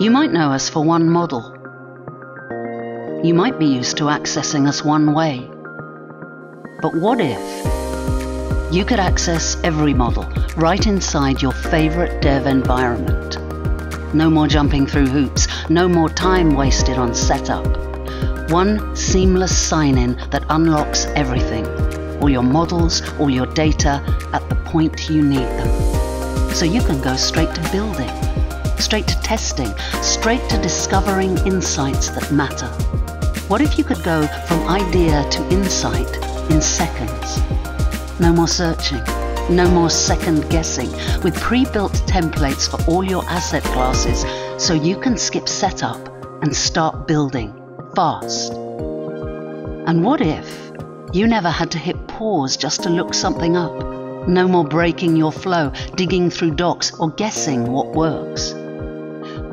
You might know us for one model. You might be used to accessing us one way. But what if you could access every model right inside your favorite dev environment? No more jumping through hoops, no more time wasted on setup. One seamless sign in that unlocks everything all your models, all your data at the point you need them. So you can go straight to building straight to testing, straight to discovering insights that matter. What if you could go from idea to insight in seconds? No more searching, no more second guessing, with pre-built templates for all your asset classes so you can skip setup and start building fast. And what if you never had to hit pause just to look something up? No more breaking your flow, digging through docs, or guessing what works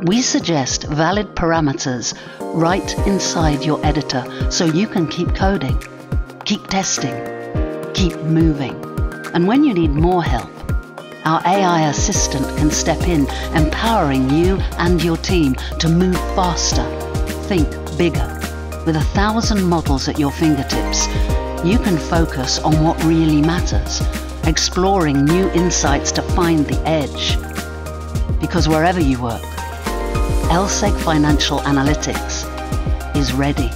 we suggest valid parameters right inside your editor so you can keep coding, keep testing, keep moving. And when you need more help, our AI assistant can step in, empowering you and your team to move faster, think bigger. With a thousand models at your fingertips, you can focus on what really matters, exploring new insights to find the edge. Because wherever you work, LSEG Financial Analytics is ready.